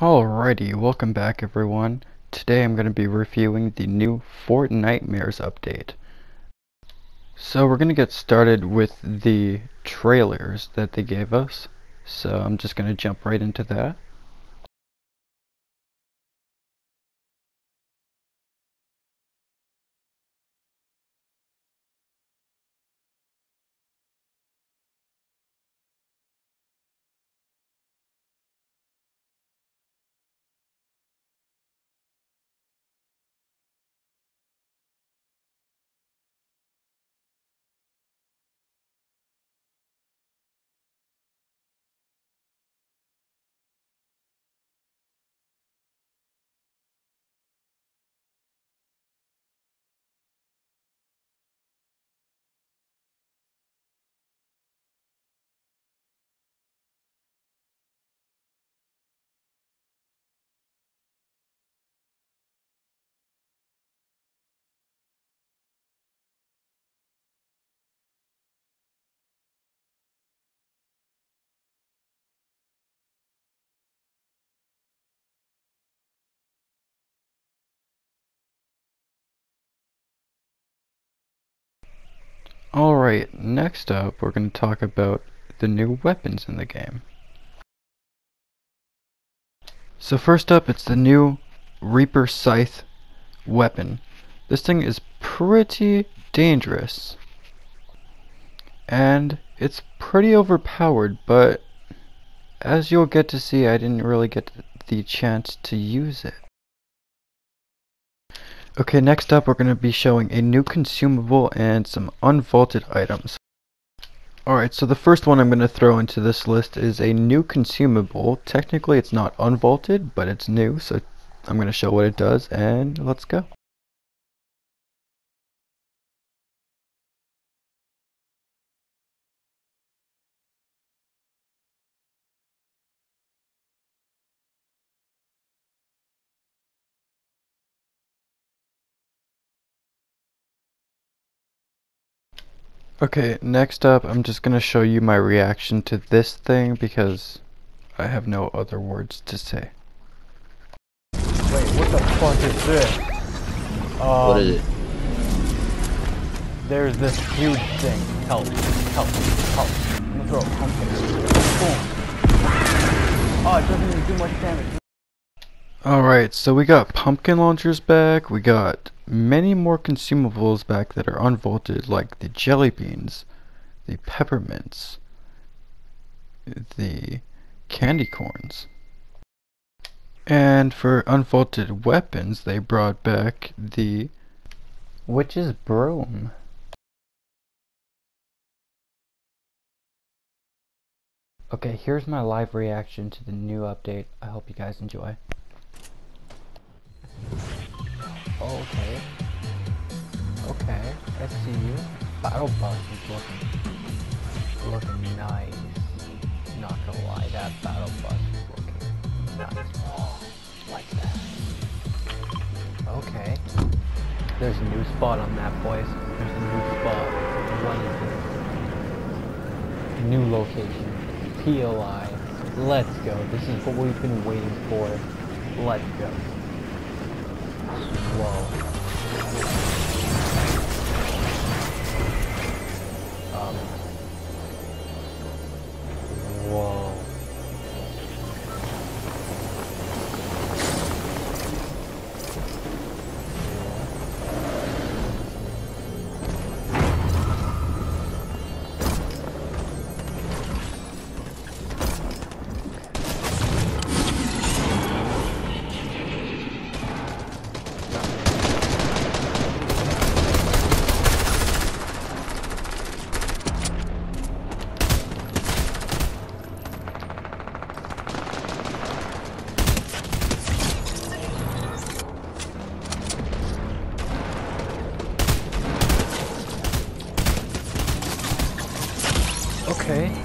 Alrighty, welcome back everyone. Today I'm going to be reviewing the new Fortnitemares update. So we're going to get started with the trailers that they gave us. So I'm just going to jump right into that. Alright, next up we're going to talk about the new weapons in the game. So first up it's the new Reaper Scythe weapon. This thing is pretty dangerous. And it's pretty overpowered, but as you'll get to see, I didn't really get the chance to use it. Okay, next up we're going to be showing a new consumable and some unvaulted items. Alright, so the first one I'm going to throw into this list is a new consumable. Technically it's not unvaulted, but it's new, so I'm going to show what it does, and let's go. Okay, next up I'm just gonna show you my reaction to this thing because I have no other words to say. Wait, what the fuck is this? Um, what is it? There's this huge thing. Help, help, help. I'm gonna throw a pumpkin. Boom. Oh, it doesn't even do much damage. Alright, so we got pumpkin launchers back, we got many more consumables back that are unvaulted, like the jelly beans, the peppermints, the candy corns. And for unvaulted weapons, they brought back the witch's broom. Okay, here's my live reaction to the new update. I hope you guys enjoy. Oh, okay. Okay, I see you. Battle bus is looking looking nice. Not gonna lie, that battle bus is looking nice. Oh, like that. Okay. There's a new spot on that, boys. There's a new spot. What is this? New location. POI. Let's go. This is what we've been waiting for. Let's go. Whoa. Okay.